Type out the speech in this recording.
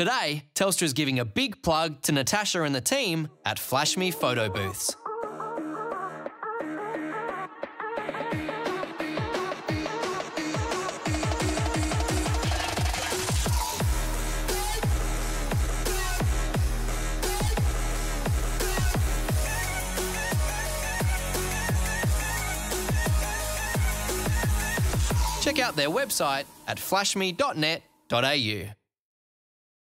Today, Telstra is giving a big plug to Natasha and the team at Flash Me Photo Booths. Check out their website at flashme.net.au.